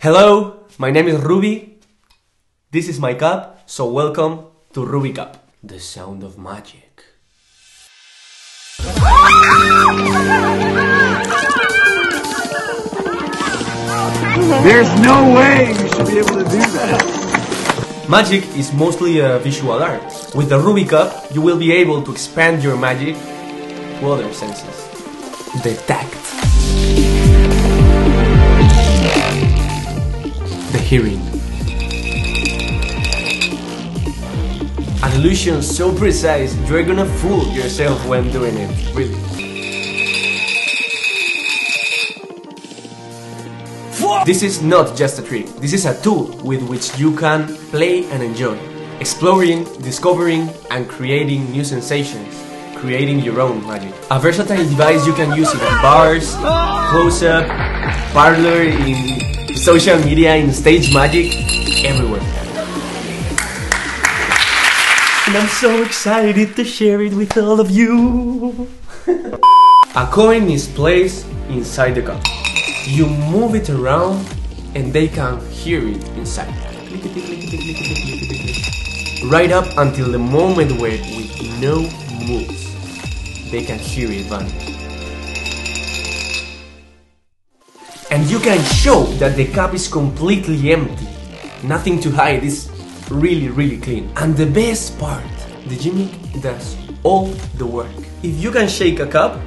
Hello, my name is Rubi. This is my cup, so welcome to Rubi Cup. The sound of magic. There's no way you should be able to do that. Magic is mostly a visual art. With the Rubi Cup, you will be able to expand your magic to other senses. The tact. Hearing. An illusion so precise, you're gonna fool yourself when doing it, really. This is not just a trick, this is a tool with which you can play and enjoy, exploring, discovering, and creating new sensations, creating your own magic. A versatile device you can use in bars, close up, parlor, in social media, in stage magic, everywhere. And I'm so excited to share it with all of you. a coin is placed inside the cup. You move it around and they can hear it inside. Right up until the moment where with no moves they can hear it vanish. And you can show that the cup is completely empty. Nothing to hide, it's really really clean. And the best part, the gimmick does all the work. If you can shake a cup,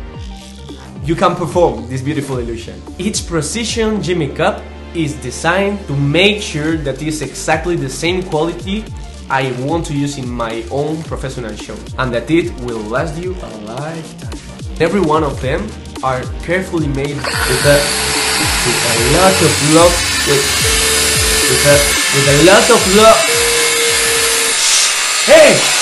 you can perform this beautiful illusion. Each precision gimmick cup is designed to make sure that it's exactly the same quality I want to use in my own professional shows and that it will last you a lifetime. Every one of them are carefully made with a, with a lot of love, with, with, a, with a lot of love. Hey!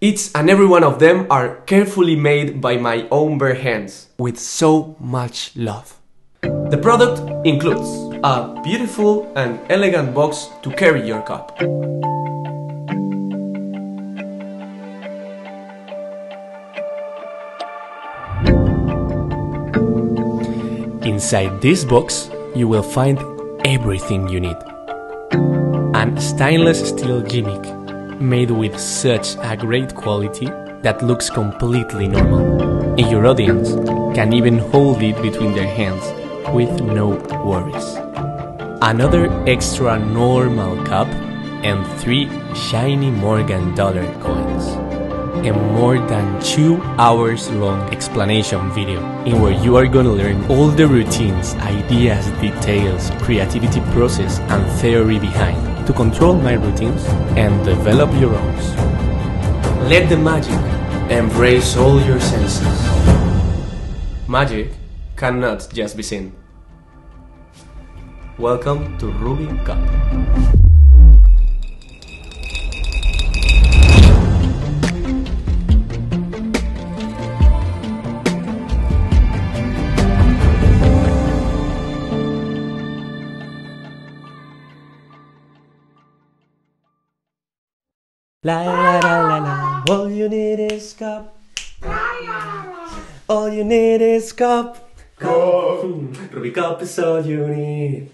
Each and every one of them are carefully made by my own bare hands with so much love. The product includes a beautiful and elegant box to carry your cup. Inside this box, you will find everything you need. An stainless steel gimmick made with such a great quality that looks completely normal. And your audience can even hold it between their hands with no worries. Another extra normal cup and three shiny Morgan dollar coins. A more than two hours long explanation video in where you are gonna learn all the routines, ideas, details, creativity process and theory behind to control my routines and develop your own. Let the magic embrace all your senses. Magic cannot just be seen. Welcome to Rubi Cup. La la la la la. All you need is cup. All you need is cup. Cup. Rubi cup is all you need.